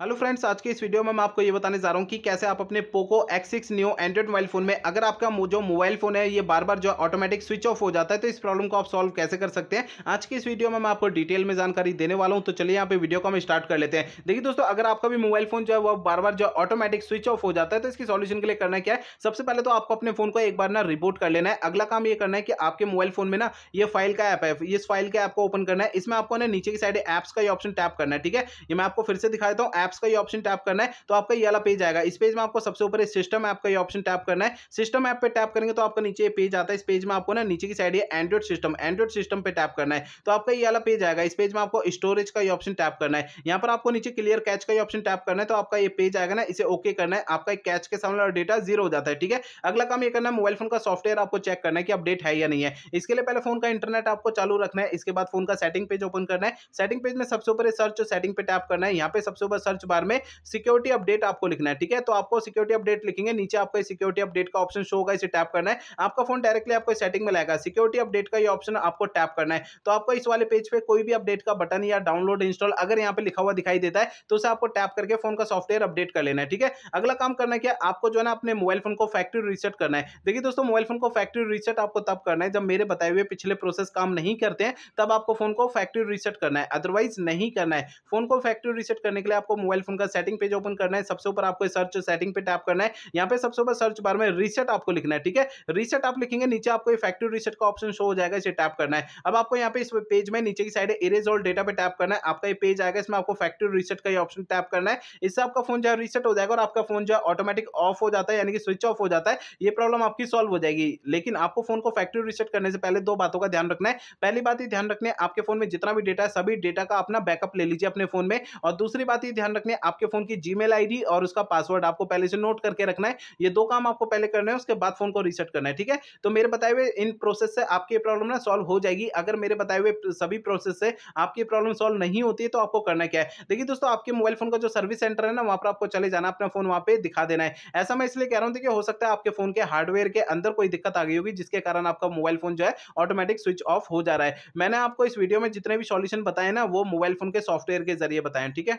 Hello friends, आज के इस वीडियो में मैं आपको ये बताने जा रहा हूँ कि कैसे आप अपने Poco X6 new android mobile phone में, अगर आपका जो मोबाइल फ़ोन है, ये बार बार जो ऑटोमेटिक स्विच ऑफ़ हो जाता है तो इस प्रॉब्लम को आप सॉल्व कैसे कर सकते हैं? आज की इस वीडियो में मैं आपको डिटेल में जानकारी देने वाला हूँ तो चलिए यहाँ पे वीडियो को हम स्टार्ट कर लेते हैं। देखिए दोस्तों, अगर आपका भी मोबाइल फ़ोन जो है, वो बार बार जो ऑटोमेटिक स्विच ऑफ़ हो जाता है तो इसकी सोल्यूशन के लिए करना क्या है? सबसे पहले तो आपको अपने फ़ोन को एक बार ना रिपोर्ट कर लेना है। अगला काम ये करना है कि आपके मोबाइल फ़ोन में ना ये फ़ाइल का ऐप है, इस फ़ाइल का ऐप को ओपन करना है। इसमें आपको ना नीचे की साइड एप्स का ऑप्शन टैप करना है, ठीक है? ये मैं आपको फिर से दिखा देता हूँ। एप्स का ये ऑप्शन टैप करना है तो आपका ये वाला पेज आएगा। इस पेज में आपको सबसे ऊपर सिस्टम ऐप का ये ऑप्शन टैप करना है। सिस्टम ऐप पे टैप करेंगे तो आपका नीचे पेज आता है। इस पेज में आपको ना नीचे की साइड ये एंड्रॉइड सिस्टम एंड्रॉइड सिस्टम पे टैप करना है। तो आपका ये वाला पेज आएगा। इस पेज में आपको स्टोरेज का ये ऑप्शन टैप करना है। यहाँ पर आपको नीचे क्लियर कैच का ऑप्शन टैप करना है तो आपका ये पेज आएगा ना, इसे ओके करना है। आपका कैच के सामने डेटा ज़ीरो हो जाता है, ठीक है? अगला काम ये करना है मोबाइल फ़ोन का सॉफ्टवेयर आपको चेक करना है कि अपडेट है या नहीं है। इसके लिए पहले फ़ोन का इंटरनेट आपको चालू रखना है। इसके बाद फ़ोन का सेटिंग पेज ओपन करना है। सेटिंग पेज में सबसे ऊपर सर्च सेटिंग पे टैप करना है। यहाँ पे सबसे ऊपर सर्च बार में सिक्योरिटी अपडेट आपको लिखना है, ठीक है? तो आपको सिक्योरिटी अपडेट लिखेंगे, नीचे आपको सिक्योरिटी अपडेट का ऑप्शन शो होगा, इसे टैप करना है। आपका फ़ोन डायरेक्टली आपको सेटिंग में लाएगा। सिक्योरिटी अपडेट का ये ऑप्शन आपको टैप करना है। तो आपको इस वाले पेज पे कोई भी अपडेट का बटन या डाउनलोड इंस्टॉल अगर यहाँ पे लिखा हुआ दिखाई देता है तो उसे आपको टैप करके फ़ोन का सॉफ्टवेयर अपडेट कर लेना है, ठीक है? अगला काम करना क्या आपको जो है अपने मोबाइल फ़ोन को फैक्ट्री रीसेट करना है। देखिए दोस्तों मोबाइल फ़ोन को फैक्ट्री रीसेट आपको तब करना है जब मेरे बताए हुए पिछले प्रोसेस काम नहीं करते हैं, तब आपको फ़ोन को फैक्ट्री रीसेट करना है। अदरवाइज़ नहीं करना है। फ़ोन को फैक्ट्री रीसेट करने के लिए आपको मोबाइल फ़ोन का सेटिंग पेज ओपन करना है, सबसे ऊपर आपको सर्च सेटिंग पे टैप करना है। यहाँ पे सबसे ऊपर सर्च बार में रीसेट आपको लिखना है, ठीक है? रीसेट आप लिखेंगे, नीचे आपको फैक्ट्री रीसेट का ऑप्शन शो हो जाएगा, इसे टैप करना है। अब आपको यहाँ पे इस पेज में नीचे की साइड इरेज ऑल डेटा पे टैप करना है। आपका ये पेज आएगा, इसमें आपको फैक्ट्री रीसेट का ऑप्शन टैप करना है। इससे आपका फ़ोन जो है रीसेट हो जाएगा और आपका फ़ोन जो है ऑटोमेटिक ऑफ़ हो जाता है, यानी कि स्विच ऑफ़ हो जाता है। ये प्रॉब्लम आपकी सॉल्व हो जाएगी। लेकिन आपको फ़ोन को फैक्ट्री रीसेट करने से पहले दो बातों का ध्यान रखना है। पहली बात ये ध्यान रखना है, आपके फ़ोन में जितना भी डेटा है, सभी डेटा का अपना बैकअप ले लीजिए अपने फ़ोन में। और दूसरी बात ये ध्यान रखना है, आपके फ़ोन की जीमेल आईडी और उसका पासवर्ड आपको पहले से नोट करके रखना है। ये दो काम आपको पहले करना है, उसके बाद फ़ोन को रीसेट करना है, ठीक है? तो मेरे बताए हुए इन प्रोसेस से आपकी प्रॉब्लम ना सॉल्व हो जाएगी। अगर मेरे बताए हुए सभी प्रोसेस से आपकी प्रॉब्लम सॉल्व नहीं होती तो आपको करना क्या है? देखिए दोस्तों, आपके मोबाइल फ़ोन का जो सर्विस सेंटर है ना, वहाँ पर आपको चले जाना, अपना फ़ोन वहाँ पे दिखा देना है। ऐसा मैं इसलिए कह रहा हूँ कि हो सकता है आपके फ़ोन के हार्डवेयर के अंदर कोई दिक्कत आ गई होगी, जिसके कारण आपका मोबाइल फ़ोन जो है ऑटोमेटिक स्विच ऑफ़ हो जा रहा है। मैंने आपको इस वीडियो में जितने भी सॉल्यूशन बताए ना, वो मोबाइल फ़ोन के सॉफ्टवेयर के ज़रिए बताए ठीक है?